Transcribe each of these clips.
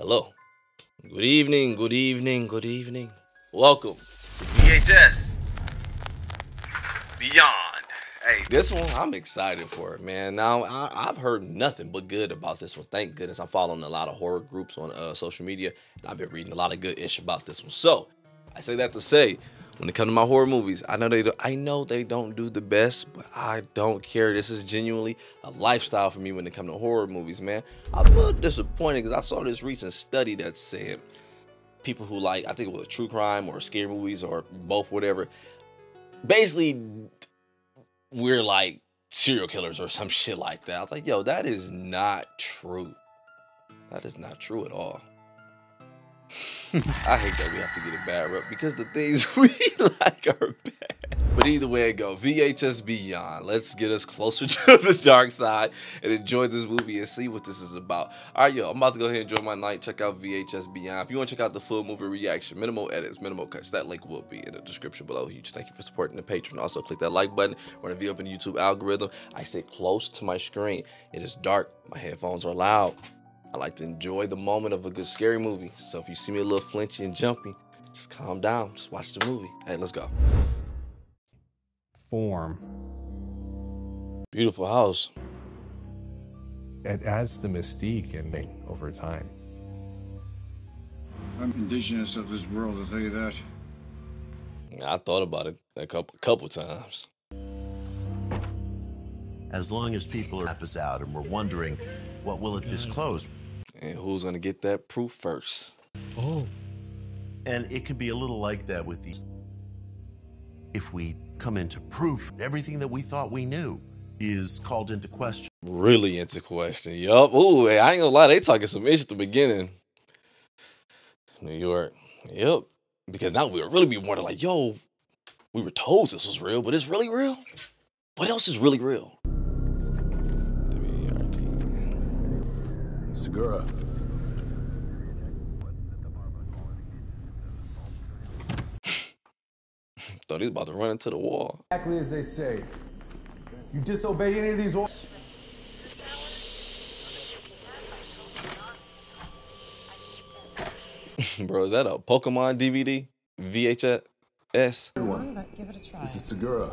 Hello. Good evening, good evening, good evening. Welcome to VHS Beyond. Hey, this one. I'm excited for it, man. Now I, have heard nothing but good about this one. Thank goodness. I'm following a lot of horror groups on uh, social media, and I've been reading a lot of good ish about this one. So I say that to say, when it comes to my horror movies, I know they do, I know they don't do the best, but I don't care. This is genuinely a lifestyle for me when it comes to horror movies, man. I was a little disappointed because I saw this recent study that said people who like, I think it was true crime or scary movies or both, whatever. Basically, we're like serial killers or some shit like that. I was like, yo, that is not true. That is not true at all. I hate that we have to get a bad rep because the things we like are bad. But either way it go, VHS Beyond. Let's get us closer to the dark side and enjoy this movie and see what this is about. All right, yo, I'm about to go ahead and enjoy my night. Check out VHS Beyond. If you want to check out the full movie reaction, minimal edits, minimal cuts, that link will be in the description below. Huge thank you for supporting the Patreon. Also, click that like button. We're gonna be up in the YouTube algorithm. I sit close to my screen. It is dark. My headphones are loud. I like to enjoy the moment of a good scary movie. So if you see me a little flinchy and jumpy, just calm down. Just watch the movie. Hey, let's go. Form. Beautiful house. It adds to mystique and over time. I'm indigenous of this world, I'll tell you that. I thought about it a couple couple times. As long as people are us out and we're wondering what will it disclose, and who's going to get that proof first? Oh. And it can be a little like that with these. If we come into proof, everything that we thought we knew is called into question. Really into question. Yup. Ooh, I ain't gonna lie, they talking some ish at the beginning. New York. Yep. Because now we'll really be wondering, like, yo, we were told this was real, but it's really real? What else is really real? Segura. Thought he was about to run into the wall. Exactly as they say. You disobey any of these orders. Bro, is that a Pokemon DVD? VHS? One, but give it a try. This is Segura.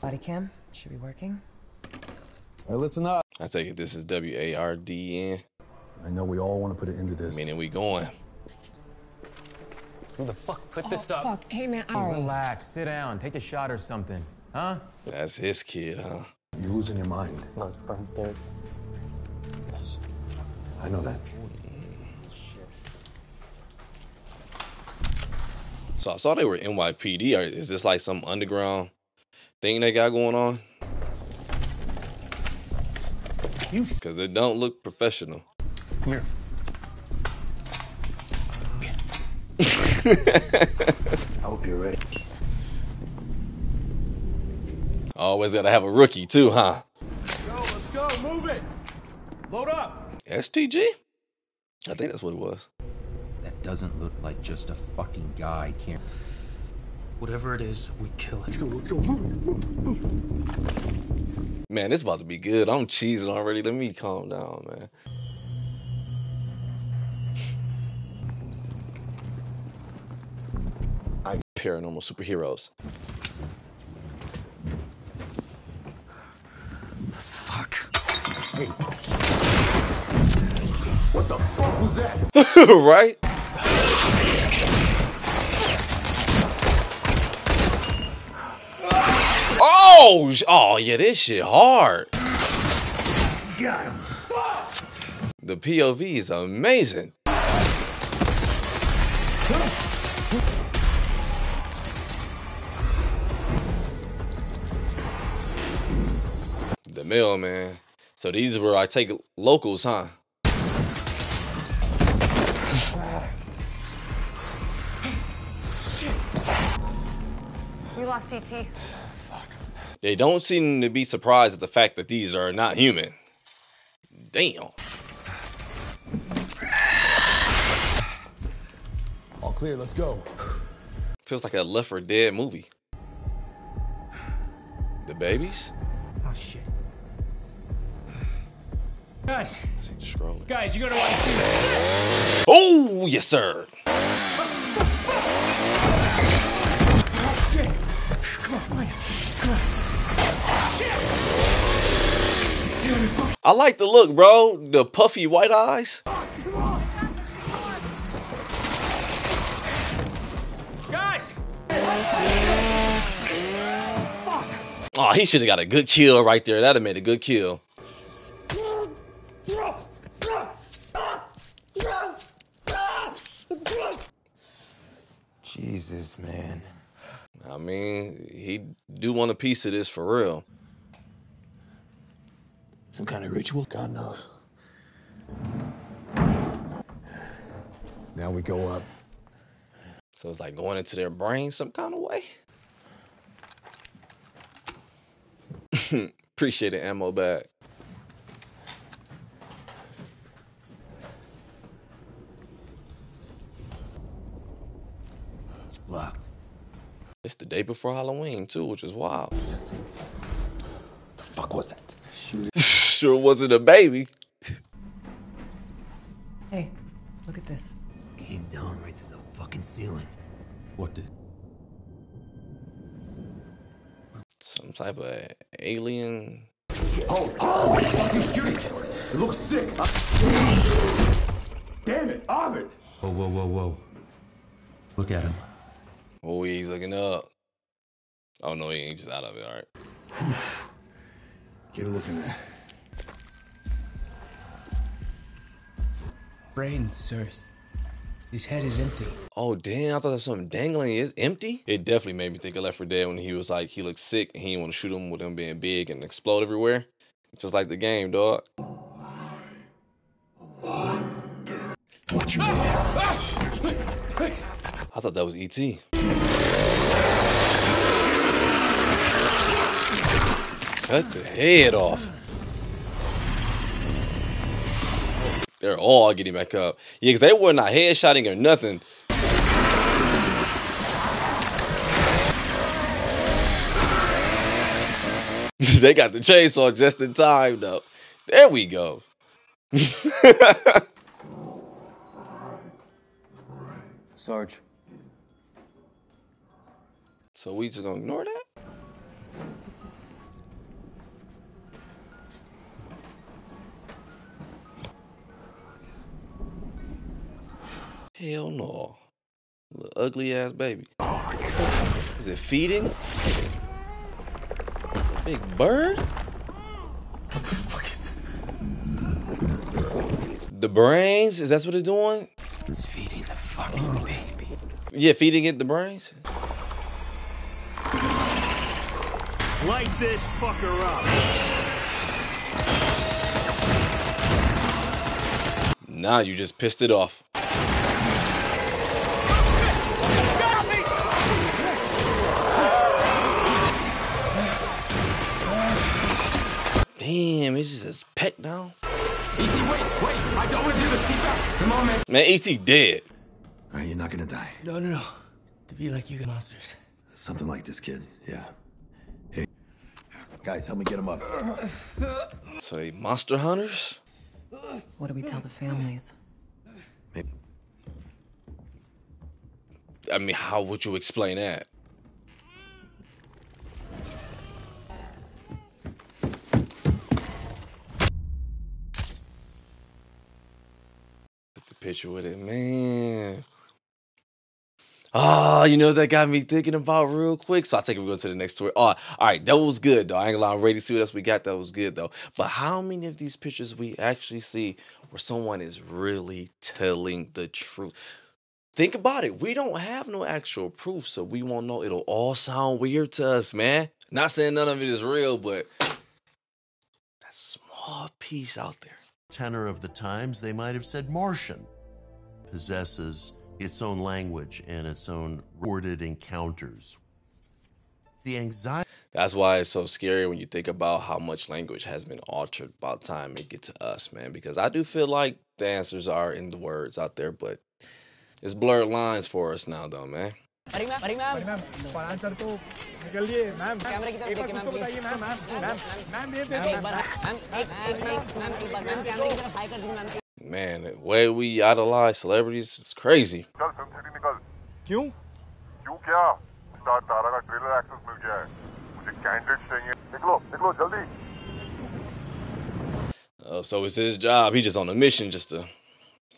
Body cam should be working. Hey, listen up. I take it this is W A R D N. I know we all want to put it into this. Meaning we going. Who the fuck put oh, this up? Fuck. Hey man, I relax, sit down, take a shot or something, huh? That's his kid, huh? You're losing your mind. Look, bro, there. Yes. I know that. So I saw they were NYPD. Is this like some underground thing they got going on? Because it don't look professional. Come here. I hope you're ready. Always gotta have a rookie too, huh? Let's go, let's go, move it. Load up. STG? I think that's what it was. That doesn't look like just a fucking guy, can't. Whatever it is, we kill it. Let's go, let's go. Move, move, move. Man, this about to be good. I'm cheesing already. Let me calm down, man. I paranormal superheroes. Fuck. Hey. What the fuck was that? right? Oh, oh yeah, this shit hard. Got him. The POV is amazing. The mailman. So these were I take locals, huh? We lost DT. They don't seem to be surprised at the fact that these are not human. Damn. All clear, let's go. Feels like a Left 4 Dead movie. The babies? Oh shit. Guys, scrolling. guys, you gotta watch this. Oh, yes, sir. I like the look, bro. The puffy white eyes. Guys! Oh, he should have got a good kill right there. That'd have made a good kill. Jesus, man. I mean, he do want a piece of this for real. Some kind of ritual? God knows. Now we go up. So it's like going into their brain some kind of way. Appreciate the ammo bag. It's blocked. It's the day before Halloween too, which is wild. The fuck was that? Shoot sure wasn't a baby. Hey, look at this. Came down right through the fucking ceiling. What did? Some type of alien. Oh, oh, fucking shoot it! It looks sick. Damn it, Arvid! Whoa, whoa, whoa, whoa. Look at him. Oh, he's looking up. Oh no, he ain't just out of it. All right. Get a look in there. Brain, sirs. His head is empty. Oh damn! I thought there was something dangling. It's empty. It definitely made me think of Left 4 Dead when he was like he looked sick and he didn't want to shoot him with him being big and explode everywhere. Just like the game, dog. What you I thought that was ET. Cut the head off. They're all getting back up. Yeah, because they were not headshotting or nothing. they got the chainsaw just in time, though. There we go. Sarge. So we just gonna ignore that? Hell no. Little ugly ass baby. Oh my god. Is it feeding? It's a big bird? What the fuck is it? The brains? Is that what it's doing? It's feeding the fucking oh. baby. Yeah, feeding it the brains? Light this fucker up. Nah, you just pissed it off. Damn, it's just his pet now. E.T., wait, wait! I don't want to do this. Keep back. Come on, man. Man, ET dead. All right, you're not gonna die. No, no, no. To be like you got monsters. Something like this, kid. Yeah. Hey, guys, help me get him up. So they monster hunters? What do we tell the families? I mean, how would you explain that? Picture with it, man. Ah, you know that got me thinking about real quick. So I'll take it. We go to the next story. Oh, all right, that was good though. I ain't gonna lie, I'm ready to see what else we got. That was good though. But how many of these pictures we actually see where someone is really telling the truth? Think about it. We don't have no actual proof, so we won't know. It'll all sound weird to us, man. Not saying none of it is real, but that small piece out there. Tenor of the times, they might have said Martian possesses its own language and its own recorded encounters. The anxiety That's why it's so scary when you think about how much language has been altered by the time it gets to us, man. Because I do feel like the answers are in the words out there, but it's blurred lines for us now, though, man. परी ma'am परी ma'am ma'am Farhan sir तो निकल लिए ma'am कैमरे की तरफ एक बार देखिए, खुद को मैम, बताइए मैम मैम मैम मैम ये मैम एक बार मैम एक एक एक मैम एक बार मैम कैमरे की तरफ हाई कर दीजिए ma'am Man, the way we idolize celebrities is crazy. चल फिल्म सिटी निकल क्यों क्यों क्या स्टार तारा का ट्रेलर एक्सेस मिल गया है मुझे कैंडिडेट चाहिए निकलो निकलो जल्दी Uh, so it's his job. He's just on a mission just to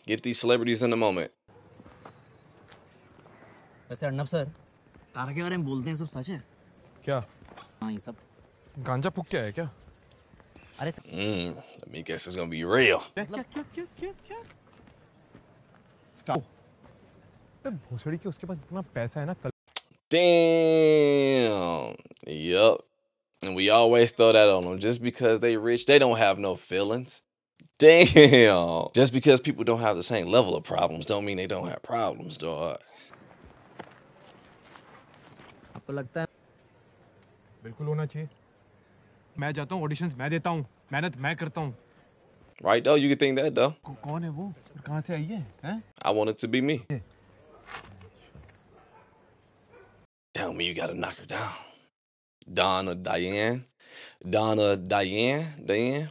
get these celebrities in the moment. वैसे अर्नब सर तारा के बारे में बोलते हैं सब सच है क्या हाँ ये सब गांजा फूक क्या है क्या अरे Mm, let me guess it's gonna be real. क्या क्या क्या क्या क्या क्या स्टार भोसड़ी के उसके पास इतना पैसा है ना कल Damn. Yup. And we always throw that on them. Just because they rich, they don't have no feelings. Damn. Just because people don't have the same level of problems don't mean they don't have problems, dog. आपको लगता है बिल्कुल होना चाहिए मैं जाता हूँ auditions मैं देता हूँ मेहनत मैं करता हूँ Right though, you could think that though. कौन है वो कहाँ से आई है हैं I want it to be me. Tell me you gotta knock her down. Donna Diane. Donna Diane. Diane.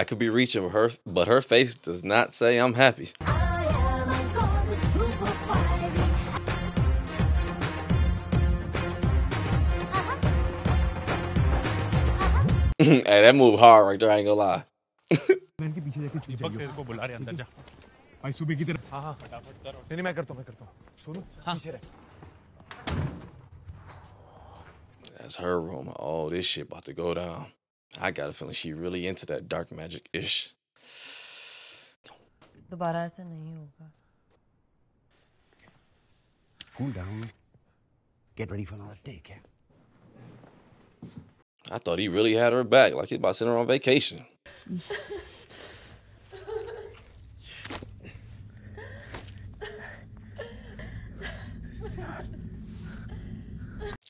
I could be reaching with her, but her face does not say I'm happy. hey, that move hard right there. I ain't gonna lie. Man के पीछे जाके छुप जाइए तेरे को बुला रहे अंदर जा भाई सुबह की तरफ हाँ हाँ फटाफट नहीं नहीं मैं करता हूँ मैं करता हूँ सोनू पीछे रह That's her room. Oh, this shit about to go down. I got a feeling she really into that dark magic ish. दोबारा ऐसा नहीं होगा Cool down. Get ready for another day, Cap. I thought he really had her back, like he about to send her on vacation.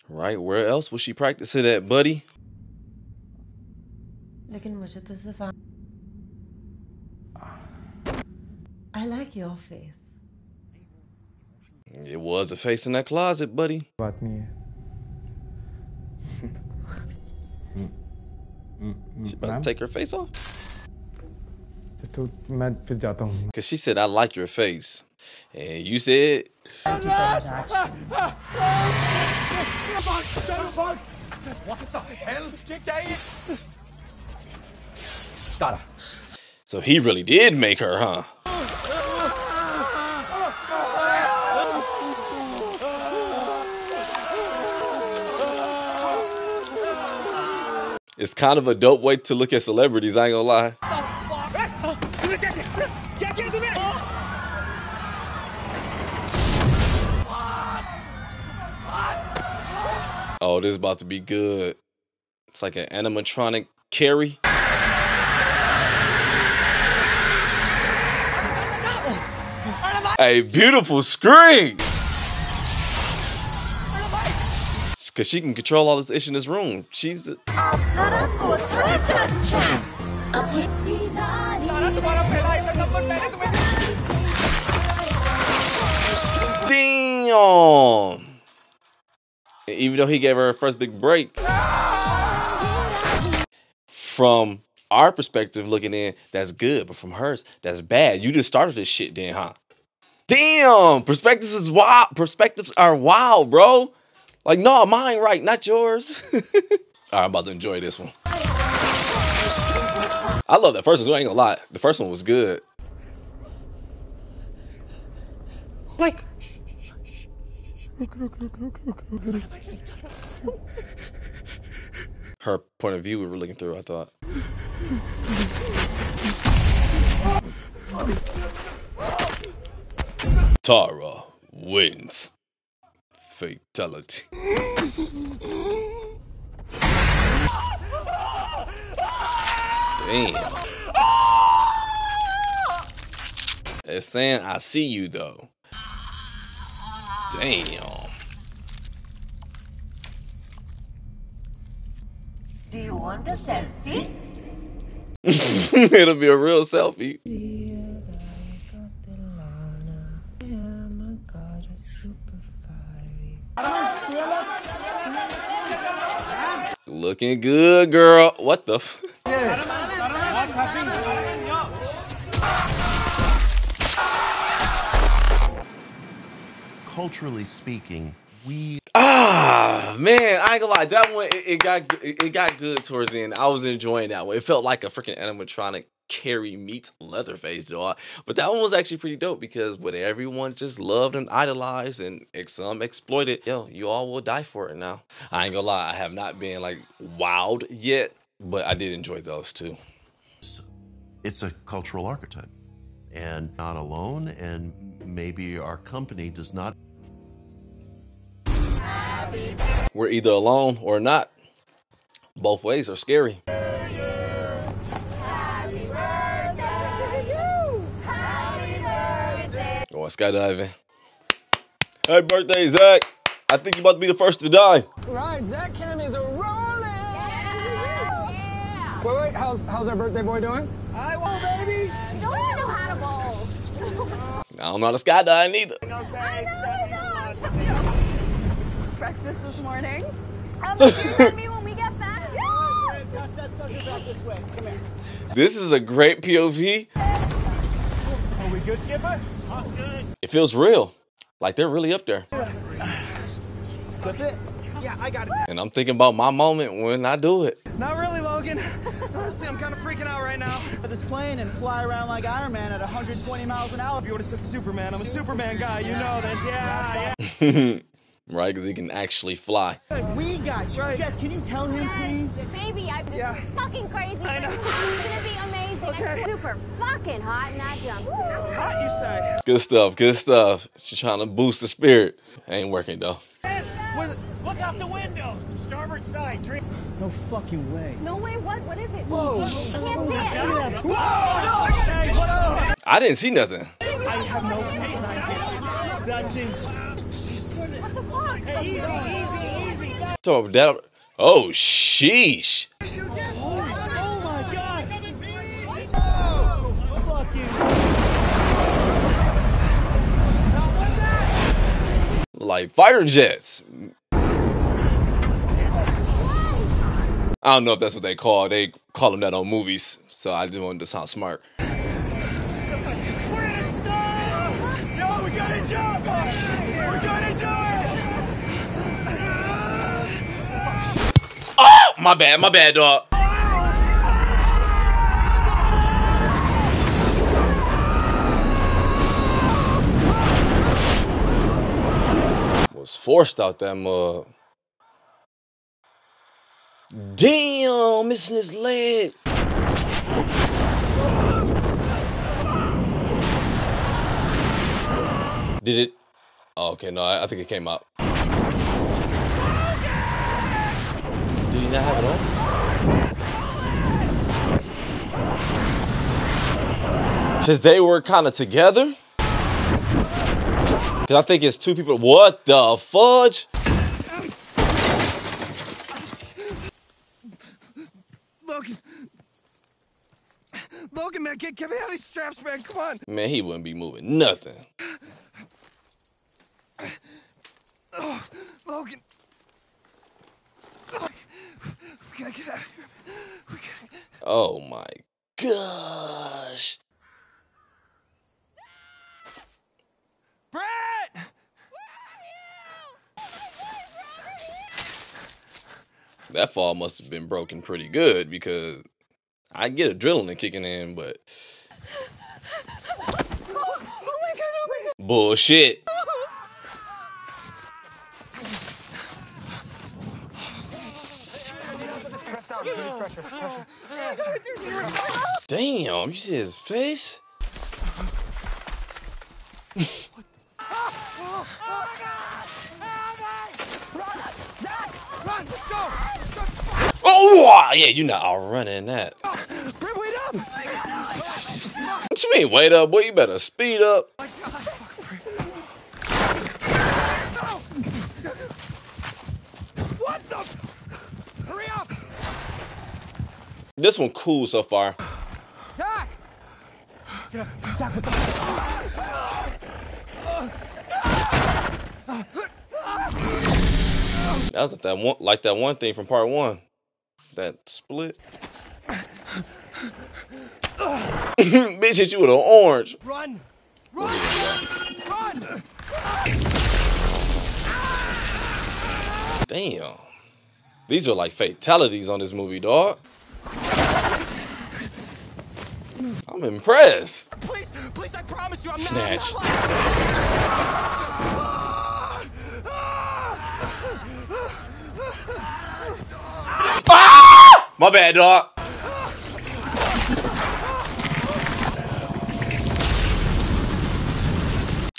Right? Where else was she practicing at, buddy? लेकिन मुझे तो सिर्फ I like your face. It was a face in that closet, buddy. बात नहीं है She about to take her face off? तो मैं फिर जाता हूँ Because she said, I like your face. And you said, What the hell? So he really did make her, huh? It's kind of a dope way to look at celebrities, I ain't gonna lie. Oh, this is about to be good. It's like an animatronic Carrie. A beautiful screen. Cause she can control all this ish in this room. She's a- damn. Even though he gave her her first big break, from our perspective looking in, that's good, but from hers, that's bad. You just started this shit then, huh? Damn, perspectives is wild. Perspectives are wild, bro. Like, no, mine right, not yours. All right, I'm about to enjoy this one. I love that first one. I ain't gonna lie. The first one was good. Like. Her point of view we were looking through, I thought. Tara wins. Fatality. Damn. It's saying I see you though. Damn. Do you want a selfie? It'll be a real selfie. Looking good, girl. What the? F- Culturally speaking, we Ah man, I ain't gonna lie. That one it, it got it, it got good towards the end. I was enjoying that one. It felt like a freaking animatronic Carrie meets Leatherface, though. But that one was actually pretty dope because what everyone just loved and idolized, and some exploited. Yo, you all will die for it now. I ain't gonna lie. I have not been like wowed yet, but I did enjoy those too. it's a cultural archetype and not alone and maybe our company does not We're either alone or not. Both ways are scary. Skydiving. Happy birthday, Zach. I think you're about to be the first to die. Right, Zach Cammy's a rolling. Wait, wait, how's how's our birthday boy doing? I will, baby. Don't even know how to bowl. I don't know how to skydive neither. Breakfast this morning. Um, you me when we get back. Yes! Pass that sucker back this way. Come here. This is a great POV. Are we good, Skipper? good. It feels real. Like they're really up there. Flip it. Yeah, I got it. And I'm thinking about my moment when I do it. Not really, Logan. Honestly, I'm kind of freaking out right now. This plane and fly around like Iron Man at 120 miles an hour. If you would have said Superman, I'm a Superman guy. You know this. Yeah, yeah. right? Because he can actually fly. We got you. Jess, can you tell him, please? Baby, I, this Yeah. fucking crazy. I know. It's gonna be amazing. Okay. I'm super fucking hot in that jumpsuit. Hot, you say? Good stuff, good stuff. She's trying to boost the spirit. Ain't working though. Look out the window. Starboard side. No fucking way. No way. What? What is it? Whoa. I can't see it. Whoa! No! I didn't see nothing. I have no fucking idea. That's insane. What the fuck? Easy, easy, easy. So that. Oh sheesh. Oh my god! Oh, fuck you. Like fighter jets. I don't know if that's what they call. They call them that on movies. So I just wanted to sound smart. Oh, my bad, my bad, dog. Forced out that mud. Damn, missing his leg. Did it? Oh, okay, no, I, I think it came out. Did he not have it on? Because they were kind of together? Because I think it's two people. What the fudge? Logan. Logan, man, get, get me out of these straps, man. Come on. Man, he wouldn't be moving nothing. Oh, Logan. Oh, we gotta get out of here. We gotta... Oh my gosh. Brett! That fall must have been broken pretty good because I get adrenaline kicking in, but Oh my god! Oh my god! bullshit. Press down. Give me pressure. Pressure. Damn, you see his face? Run, let's go. Oh, wow, yeah, you're not outrunning that. Wait up. What you mean, wait up? Boy, you better speed up. What the? Hurry up. This one cool so far. Zach! Zach, what the That was like that one, like that one thing from part one, that split. Bitch hit you with an orange. Run! Run! Run! Damn. These are like fatalities on this movie, dog. I'm impressed. Please, please, I promise you I'm Snatch. Ah! My bad, dog.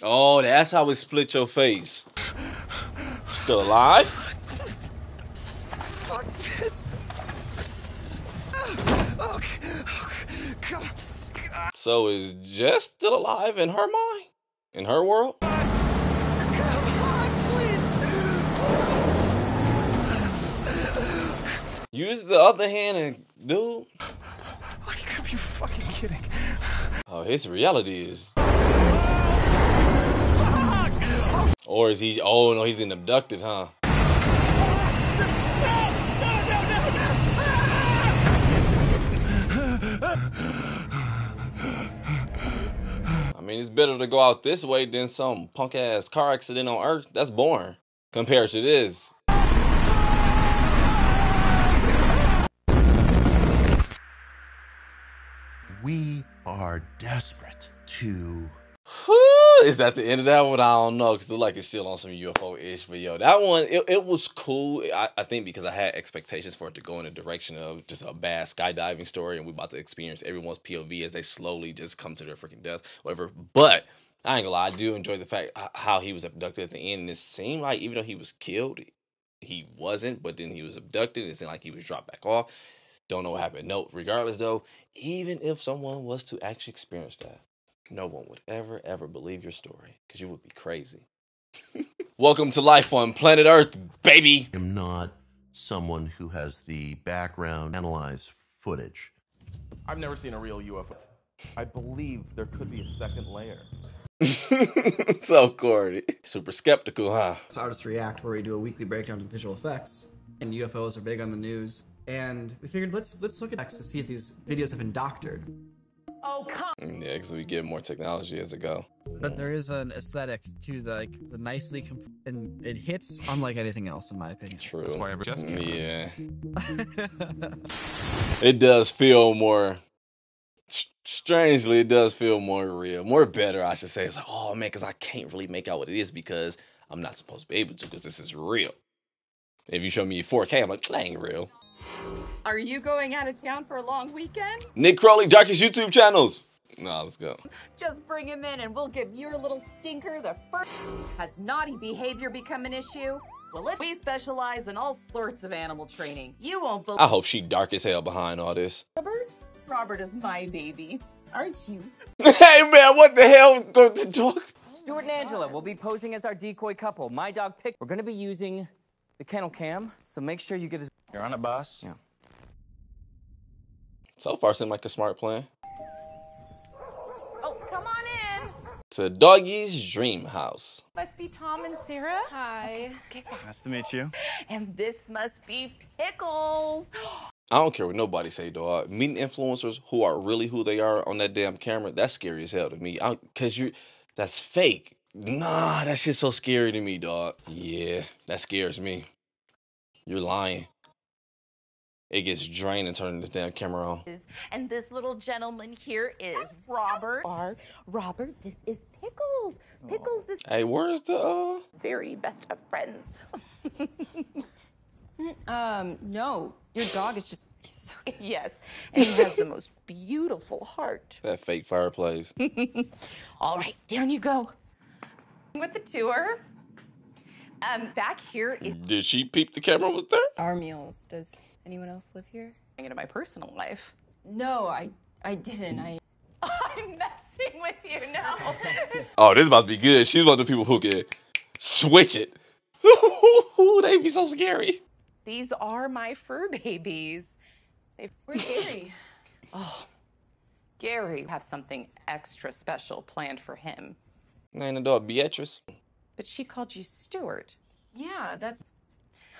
Oh, that's how we split your face. Still alive? Fuck this. Okay, okay, come. So is Jess still alive in her mind? In her world? Use the other hand and dude. Oh, you be fucking kidding. Oh, his reality is. Or is he? Oh no, he's an abducted, huh? I mean, it's better to go out this way than some punk ass car accident on Earth. That's boring compared to this. We are desperate to Is that the end of that one? I don't know because the like it's still on some UFO ish. But yo, that one it, it was cool. I, I think because I had expectations for it to go in the direction of just a bad skydiving story, and we about to experience everyone's POV as they slowly just come to their freaking death, whatever. But I ain't gonna lie, I do enjoy the fact how he was abducted at the end, and it seemed like even though he was killed, he wasn't. But then he was abducted, it seemed like he was dropped back off. Don't know what happened. No, regardless though, even if someone was to actually experience that, no one would ever, ever believe your story because you would be crazy. Welcome to life on planet Earth, baby. I am not someone who has the background analyze footage. I've never seen a real UFO. I believe there could be a second layer. so corny. Super skeptical, huh? It's Artists React, where we do a weekly breakdown of visual effects, and UFOs are big on the news. And we figured let's let's look at X to see if these videos have been doctored. Oh, come. Mm, Yeah, because we get more technology as it go. But there is an aesthetic to the like the nicely comp- and it hits unlike anything else in my opinion. True. That's why every Yeah. It does feel more. Strangely, it does feel more real, more better, I should say. It's like, oh man, because I can't really make out what it is because I'm not supposed to be able to because this is real. If you show me 4K, I'm like, that ain't real. Are you going out of town for a long weekend? Nick Crowley, Darkest YouTube channels. Nah, let's go. Just bring him in and we'll give your little stinker the first. Has naughty behavior become an issue? Well, if we specialize in all sorts of animal training, you won't believe. I hope she dark as hell behind all this. Robert? Robert is my baby, aren't you? hey man, what the hell? Go to talk. Stuart and Angela will be posing as our decoy couple. My dog pick. We're gonna be using the kennel cam, so make sure you get his. You're on a bus? Yeah. So far, seemed like a smart plan. Oh, come on in. To Doggy's Dream House. Must be Tom and Sarah. Hi. Nice to meet you. And this must be Pickles. I don't care what nobody say, dog. Meeting influencers who are really who they are on that damn camera, that's scary as hell to me. I, Cause you, that's fake. Nah, that shit's so scary to me, dog. Yeah, that scares me. You're lying. It gets drained and turning this damn camera on. And this little gentleman here is Robert. Or Robert, this is Pickles. Pickles, this Hey, where's the uh? very best of friends. Um, no. Your dog is just. So yes, and he has the most beautiful heart. That fake fireplace. All right, down you go. With the tour. Um, back here is Did she peep the camera was there? Our meals. Does anyone else live here? into my personal life. No, I I didn't. I I'm messing with you now. Oh, this is about to be good. She's one of the people who can switch it. they'd be so scary. These are my fur babies. Where's Gary? Oh, Gary have something extra special planned for him. Ain't the dog Beatrice? But she called you Stuart. Yeah, that's.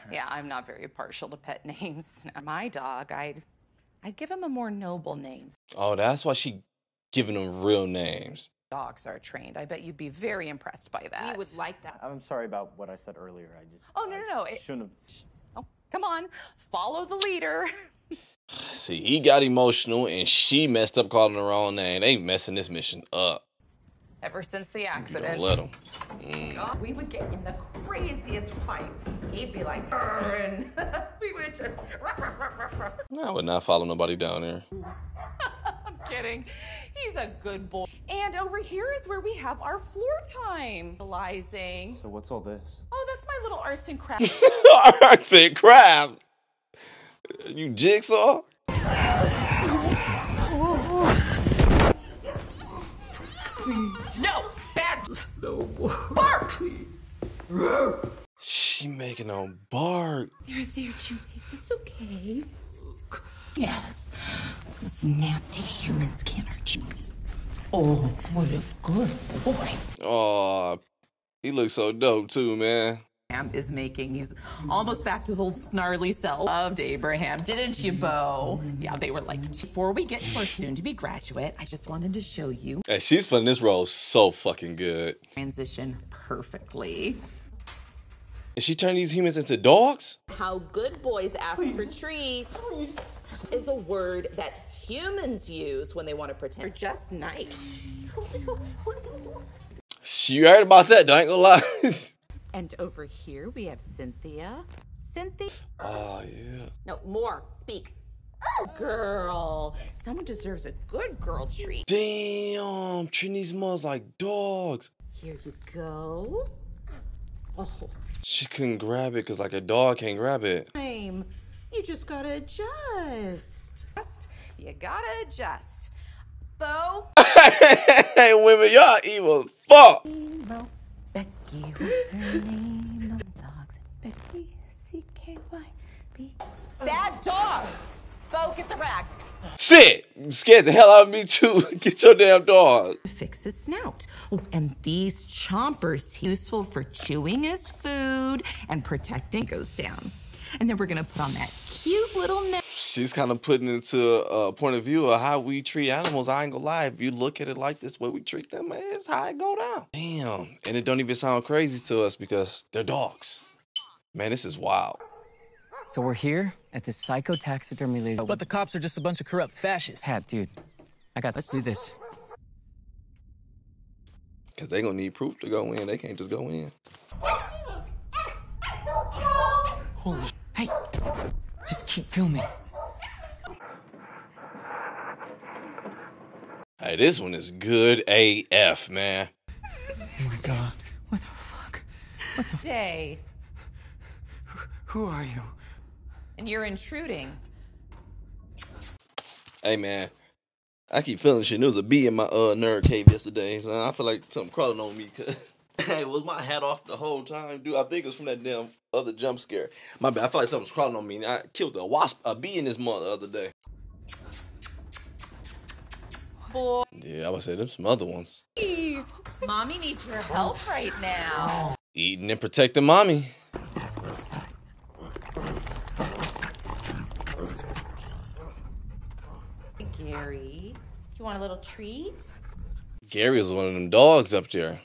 Yeah, I'm not very partial to pet names. My dog, I'd, I'd give him a more noble name. Oh, that's why she giving them real names. Dogs are trained. I bet you'd be very impressed by that. We would like that. I'm sorry about what I said earlier. I just. Oh no no no! It, shouldn't have. Oh, come on, follow the leader. See, he got emotional and she messed up calling the wrong name. They messing this mission up. Ever since the Don't accident, let him. Mm. God, we would get in the craziest fights. He'd be like, "Brr," and we would just. ruff, ruff, ruff, ruff, ruff. I would not follow nobody down there. I'm kidding. He's a good boy. And over here is where we have our floor time. Realizing. So what's all this? Oh, that's my little arts and crafts. Arctic crab. You jigsaw? No, bad. No bark. She making them bark. There, there, Julius. It's okay. Yes. Those nasty humans can't hurt you. Oh, what a good boy. Oh, he looks so dope too, man. Abraham is making. He's almost back to his old snarly self. Loved Abraham, didn't you, Bo? Yeah, they were like, before we get to our soon to be graduate, I just wanted to show you Hey, she's playing this role so fucking good. transition perfectly. And she turned these humans into dogs? How good boys ask for treats is a word that humans use when they want to pretend they're just nice. She heard about that, though, I ain't gonna lie. And over here we have Cynthia. Cynthia. oh, yeah. No, more. Speak. Girl, someone deserves a good girl treat. Damn, treating these moms like dogs. Here you go. Oh, She couldn't grab it because, like, a dog can't grab it. time. You just gotta adjust. Just- You gotta adjust. Bo. hey, women, y'all evil fuck. Becky, what's her name? Dogs. Becky, C K Y B. Bad dog. Bo, get the rag. Shit, you scared the hell out of me too. Get your damn dog. Fix his snout. Oh, and these chompers useful for chewing his food and protecting goes down. And then we're gonna put on that cute little neck. She's kind of putting into a point of view of how we treat animals. I ain't gonna lie. If you look at it like this, way we treat them, man, it's how it go down. Damn. And it don't even sound crazy to us because they're dogs. Man, this is wild. So we're here at this psycho taxidermy lady. But the cops are just a bunch of corrupt fascists. Pat, dude. I got let's do this. Because they gonna need proof to go in. They can't just go in. Holy Hey! Just keep filming. Hey, this one is good AF, man. Oh my god. What the fuck? What the Day. Who are you? And you're intruding. Hey, man. I keep feeling shit. There was a bee in my uh nerd cave yesterday, so I feel like something crawling on me. Cause hey, was my hat off the whole time, dude? I think it was from that damn other jump scare. My bad. I feel like something was crawling on me. And I killed a wasp, a bee in this month the other day. Boy. Yeah, I would say them some other ones. Mommy needs your help right now. Eating and protecting mommy. Gary, do you want a little treat? Gary was one of them dogs up there.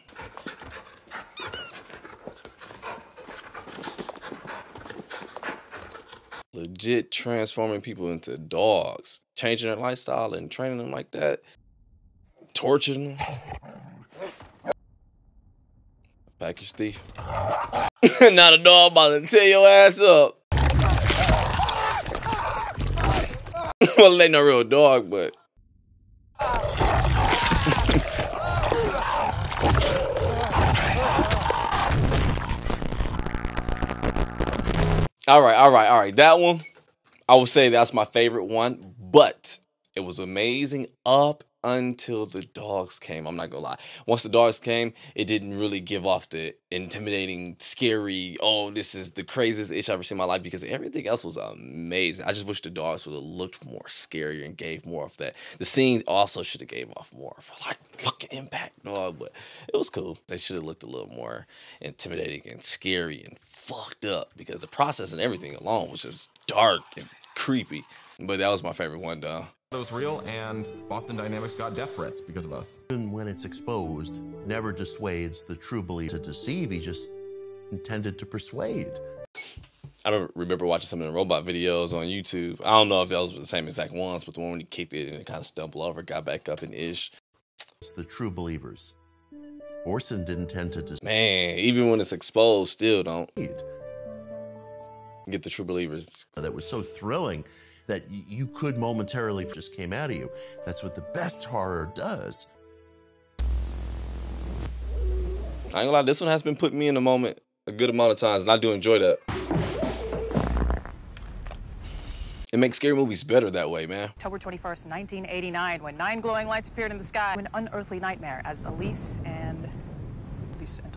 Legit transforming people into dogs, changing their lifestyle and training them like that, torturing them. Package thief. Not a dog about to tear your ass up. well, it ain't no real dog, but All right, all right, all right. That one, I would say that's my favorite one, but it was amazing up until the dogs came. I'm not gonna lie. Once the dogs came, it didn't really give off the intimidating, scary. Oh, this is the craziest itch I've ever seen in my life because everything else was amazing. I just wish the dogs would have looked more scarier and gave more of that. The scene also should have gave off more of like fucking impact, dog. But it was cool. They should have looked a little more intimidating and scary and fucked up because the process and everything alone was just dark and creepy. But that was my favorite one, though. It was real, and Boston Dynamics got death threats because of us. Even when it's exposed, never dissuades the true believer to deceive. He just intended to persuade. I remember watching some of the robot videos on YouTube. I don't know if those were the same exact ones, but the one when he kicked it and it kind of stumbled over, got back up and ish. It's the true believers. Orson didn't tend to deceive. Man, even when it's exposed, still don't get the true believers. That was so thrilling that you could momentarily just came out of you. That's what the best horror does. I ain't gonna lie, this one has been putting me in the moment a good amount of times, and I do enjoy that. It makes scary movies better that way, man. October 21st, 1989, when nine glowing lights appeared in the sky. An unearthly nightmare as Elise and Elise and Tom Gifford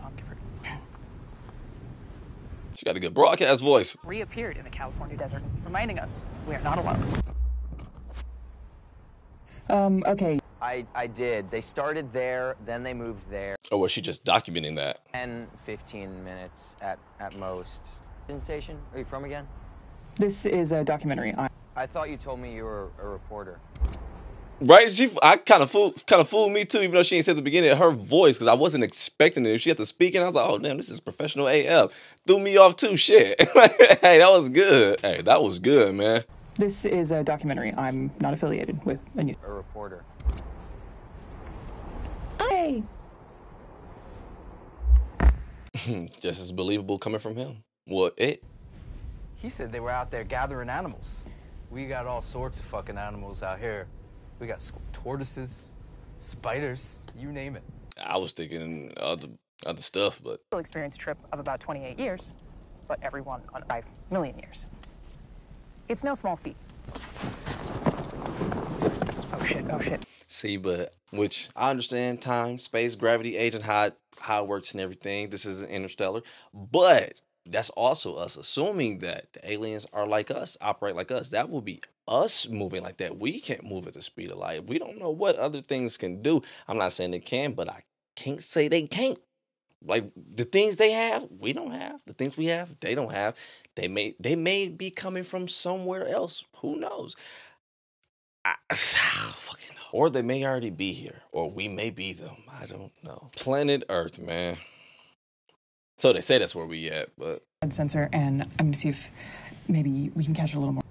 She got a good broadcast voice. reappeared in the California desert, reminding us we are not alone. Um, okay. I, I did. They started there, then they moved there. Oh, was she just documenting that? 10, 15 minutes at, at most. Station? Are you from again? This is a documentary. I I thought you told me you were a reporter. Right? She, I kind of fooled, kind of fooled me too, even though she ain't said at the beginning her voice because I wasn't expecting it. She had to speak, and I was like, "Oh damn, this is professional AF." Threw me off too. Shit. hey, that was good. Hey, that was good, man. this is a documentary. I'm not affiliated with a news. A reporter. Hey. Just as believable coming from him. What it? He said they were out there gathering animals. We got all sorts of fucking animals out here. We got tortoises, spiders, you name it. I was thinking other other stuff, but We'll experience a trip of about 28 years, but everyone on 5 million years. It's no small feat. Oh shit, oh shit. See, but which I understand time, space, gravity, age, and how it, how it works and everything. This is an interstellar, but that's also us assuming that the aliens are like us, operate like us. That will be us moving like that. We can't move at the speed of light. We don't know what other things can do. I'm not saying they can, but I can't say they can't. Like the things they have, we don't have. The things we have, they don't have. They may they may be coming from somewhere else. Who knows? I, fucking know. Or they may already be here, or we may be them. I don't know. Planet Earth, man. So they say that's where we at, but sensor, and I'm gonna see if maybe we can catch a little more.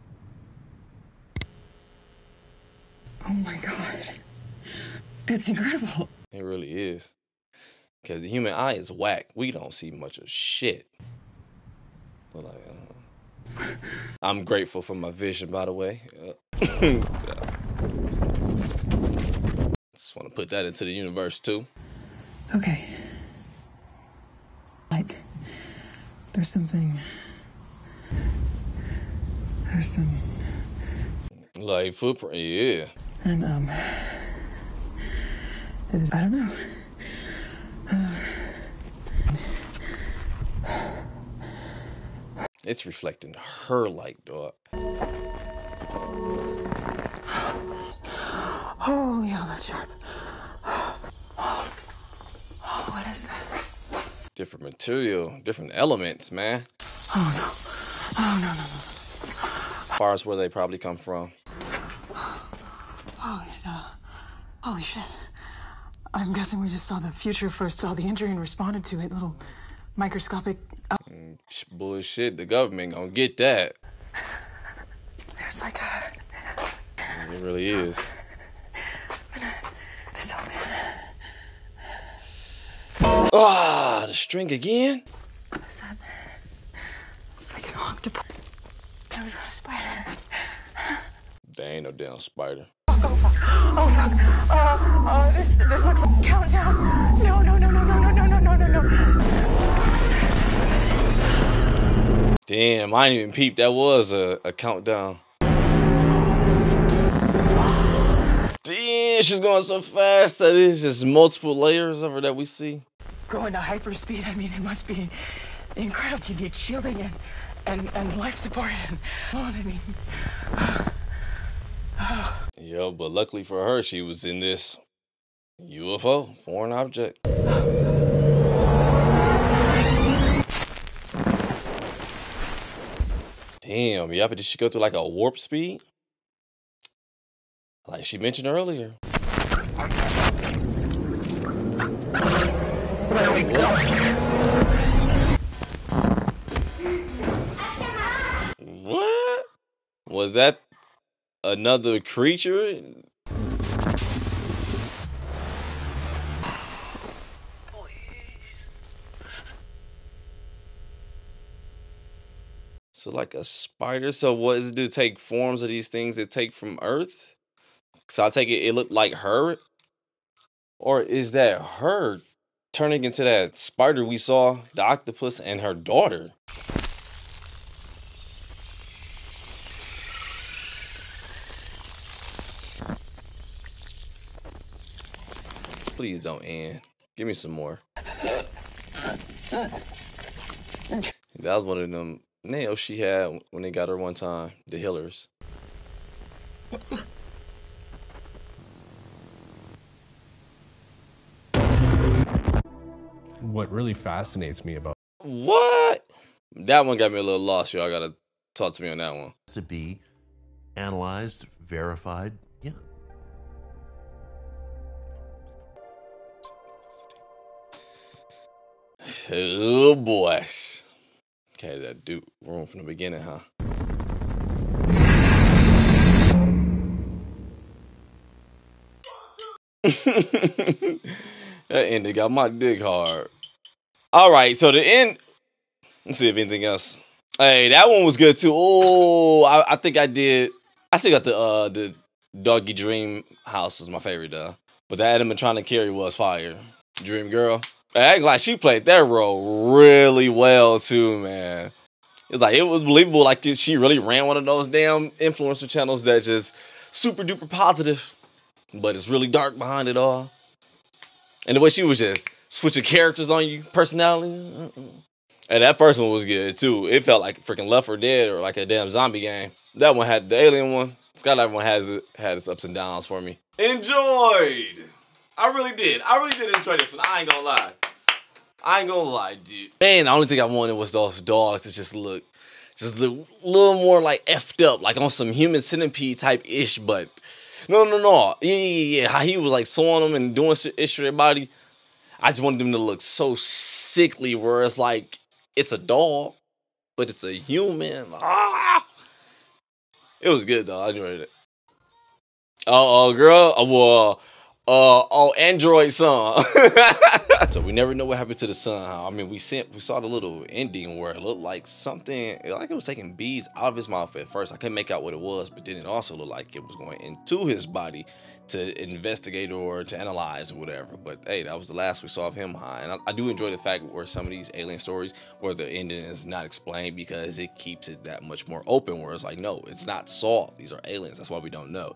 Oh my god. It's incredible. it really is. Because the human eye is whack. We don't see much of shit. But like, uh, I'm grateful for my vision, by the way. Uh, Just want to put that into the universe too. Okay. Like, there's something. There's some. Like footprint, yeah. And, um. I don't know. It's reflecting her light, dog. Holy hell, that's sharp. Different material, different elements, man. Oh no. Oh no, no, no. As far as where they probably come from. Holy, uh, holy shit. I'm guessing we just saw the future first saw the injury and responded to it. Little microscopic. Oh, Bullshit, the government gonna get that. there's like a. It really is. This old man. Ah, the string again? It's like an octopus. Never got a spider. There ain't no damn spider. Oh fuck. Oh fuck. Uh, uh, this, this looks like countdown. No, no, no, no, no, no, no, no, no, no, no. Damn, I didn't even peep. That was a, a countdown. Damn, she's going so fast that it's just multiple layers of her that we see. Going to hyperspeed, I mean, it must be incredible. You need shielding and, and, and life support and, oh, I mean, oh. Yo, but luckily for her, she was in this UFO, foreign object. Damn, yeah, but did she go through like a warp speed? Like she mentioned earlier. What? Was that another creature? So like a spider. So what does it do? Take forms of these things that take from Earth? So I take it it looked like her? Or is that her turning into that spider we saw, the octopus, and her daughter? Please don't end. Give me some more. That was one of them nails she had when they got her one time, the healers. What really fascinates me about What? That one got me a little lost, y'all gotta talk to me on that one. To be analyzed, verified. Yeah. Oh boy. Okay, that dude room from the beginning, huh? that ending got my dick hard. All right, so the end. Let's see if anything else. Hey, that one was good too. Oh, I, I think I did. I still got the uh the Doggy Dream House was my favorite though. But the animatronic Carrie was fire. Dream Girl. I ain't like she played that role really well too, man. It's like it was believable. Like she really ran one of those damn influencer channels that just super duper positive, but it's really dark behind it all. And the way she was just switching characters on you, personality. uh-uh. And that first one was good too. It felt like freaking Left 4 Dead or like a damn zombie game. That one had the alien one. Skydive one has it had its ups and downs for me. Enjoyed. I really did. I really did enjoy this one. I ain't gonna lie. I ain't gonna lie, dude. Man, the only thing I wanted was those dogs to just look, just look a little more like effed up, like on some human centipede type ish. But no, no, no. Yeah, yeah, yeah. How he was like sewing them and doing shit to their body. I just wanted them to look so sickly, where it's like it's a dog, but it's a human. Ah! It was good though. I enjoyed it. Oh, uh, girl. Uh, well, uh, oh, Android son. so we never know what happened to the son. Huh? I mean, we sent, we saw the little ending where it looked like something, like it was taking beads out of his mouth at first. I couldn't make out what it was, but then it also looked like it was going into his body to investigate or to analyze or whatever. But hey, that was the last we saw of him. Huh? And I, I do enjoy the fact where some of these alien stories where the ending is not explained because it keeps it that much more open. Where it's like, no, it's not solved. These are aliens. That's why we don't know.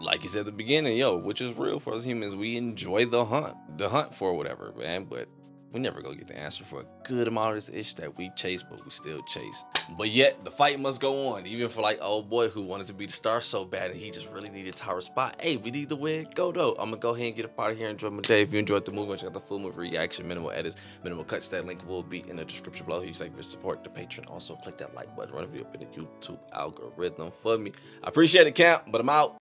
Like you said at the beginning, yo, which is real for us humans. We enjoy the hunt, the hunt for whatever, man. But we never go get the answer for a good amount of this ish that we chase, but we still chase. But yet the fight must go on, even for like old boy who wanted to be the star so bad and he just really needed tower spot. Hey, we need to win. Go though. I'm gonna go ahead and get up out of here and enjoy my day. If you enjoyed the movie, check out the full movie reaction, minimal edits, minimal cuts. That link will be in the description below. You like your support the Patreon. Also click that like button, run a video up in the YouTube algorithm for me. I appreciate it, camp, but I'm out.